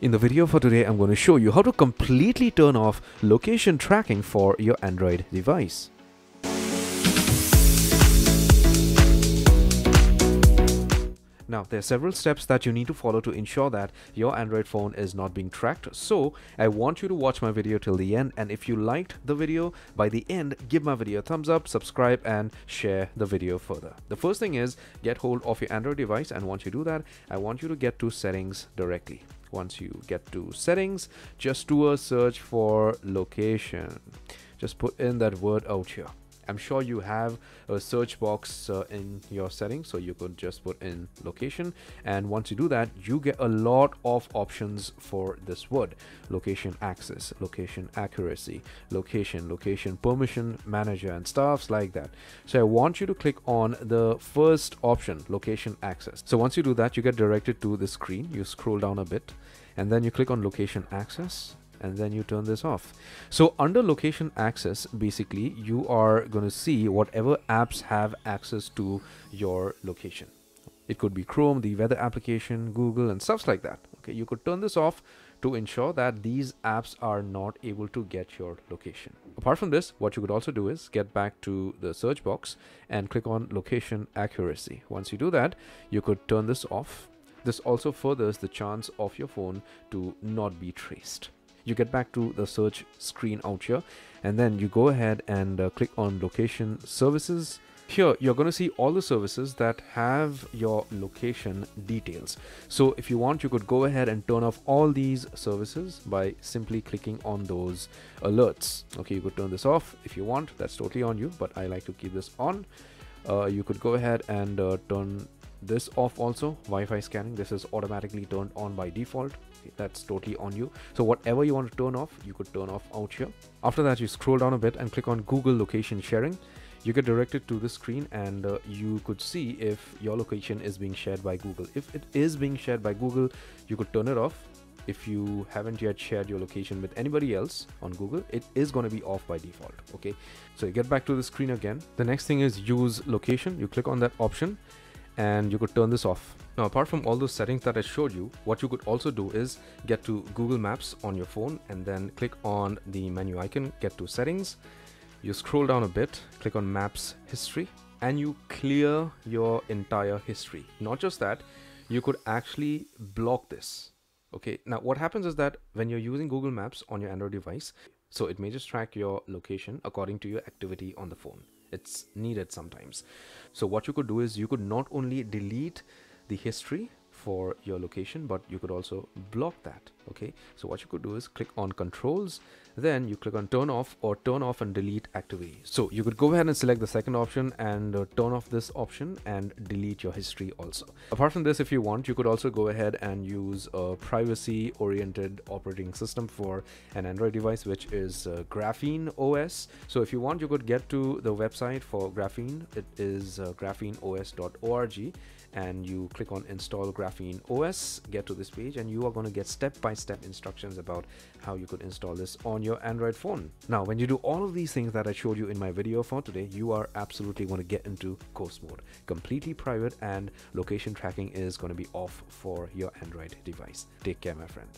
In the video for today, I'm going to show you how to completely turn off location tracking for your Android device. Now, there are several steps that you need to follow to ensure that your Android phone is not being tracked. So, I want you to watch my video till the end. And if you liked the video, by the end, give my video a thumbs up, subscribe, and share the video further. The first thing is get hold of your Android device. And once you do that, I want you to get to settings directly. Once you get to settings, just do a search for location. Just put in that word out here I'm sure you have a search box uh, in your settings so you could just put in location. And once you do that you get a lot of options for this word. Location access location accuracy location location permission manager and stuffs like that. So I want you to click on the first option location access. So once you do that you get directed to the screen. You scroll down a bit and then you click on location access and then you turn this off. So under location access basically you are going to see whatever apps have access to your location. It could be chrome the weather application google and stuff like that. Okay you could turn this off to ensure that these apps are not able to get your location. Apart from this what you could also do is get back to the search box and click on location accuracy. Once you do that you could turn this off. This also furthers the chance of your phone to not be traced you get back to the search screen out here and then you go ahead and uh, click on location services. Here you're going to see all the services that have your location details. So if you want you could go ahead and turn off all these services by simply clicking on those alerts. Okay you could turn this off if you want that's totally on you but i like to keep this on. Uh, you could go ahead and uh, turn this off also. Wi-Fi scanning this is automatically turned on by default that's totally on you so whatever you want to turn off you could turn off out here after that you scroll down a bit and click on Google location sharing you get directed to the screen and uh, you could see if your location is being shared by Google if it is being shared by Google you could turn it off if you haven't yet shared your location with anybody else on Google, it is going to be off by default. Okay, so you get back to the screen again. The next thing is use location. You click on that option and you could turn this off. Now, apart from all those settings that I showed you, what you could also do is get to Google Maps on your phone and then click on the menu icon, get to settings. You scroll down a bit, click on Maps History, and you clear your entire history. Not just that, you could actually block this. Okay, now what happens is that when you're using Google Maps on your Android device, so it may just track your location according to your activity on the phone. It's needed sometimes. So what you could do is you could not only delete the history for your location but you could also block that okay so what you could do is click on controls then you click on turn off or turn off and delete activity so you could go ahead and select the second option and uh, turn off this option and delete your history also. Apart from this if you want you could also go ahead and use a privacy oriented operating system for an android device which is uh, graphene os so if you want you could get to the website for graphene. It is uh, grapheneos.org and you click on install graphene os get to this page and you are going to get step-by-step -step instructions about how you could install this on your android phone. Now when you do all of these things that i showed you in my video for today you are absolutely going to get into ghost mode. Completely private and location tracking is going to be off for your android device. Take care my friend